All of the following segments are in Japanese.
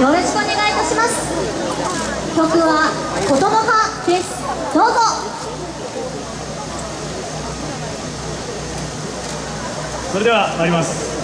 よろしくお願いいたします。曲は「子供派」です。どうぞ。それでは参ります。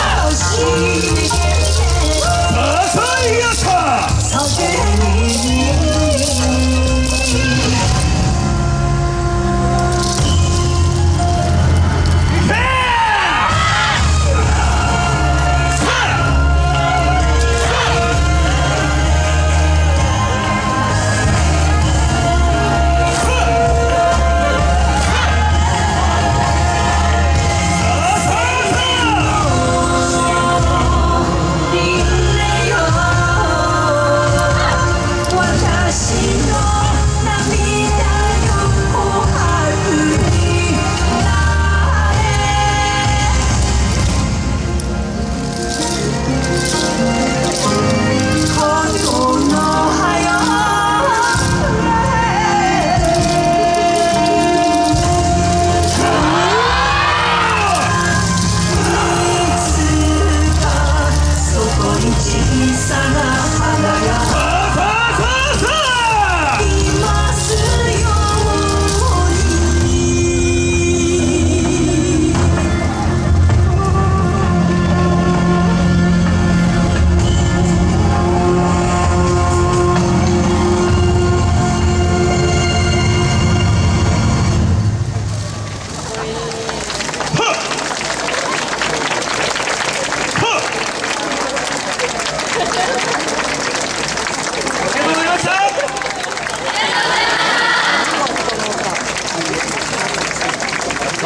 あさい。やっ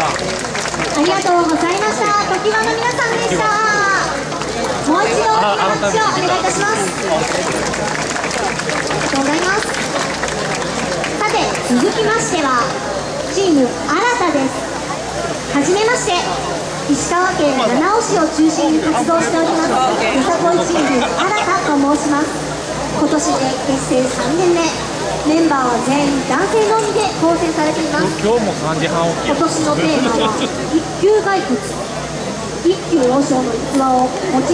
ありがとうございました。常盤の皆さんでした。もう一度お話をお願いいたします。ありがとうございます。さて続きましてはチーム新たです。はじめまして。石川県七尾市を中心に活動しております。よさこいチーム新たと申します。今年で結成3年目。メンバーは全員男性のみで構成されています。今日も3時半起き今年のテーマは一級骸骨。一級王将の逸話を